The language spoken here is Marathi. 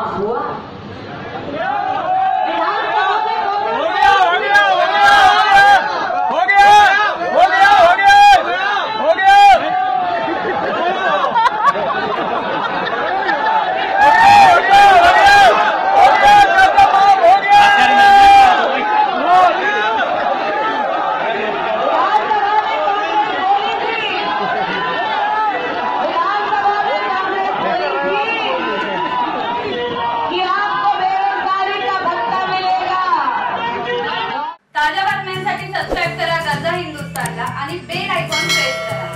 voar. सबस्क्राइब करा गरजा हिंदुस्थानला आणि बेल आयकॉन प्रेस करा.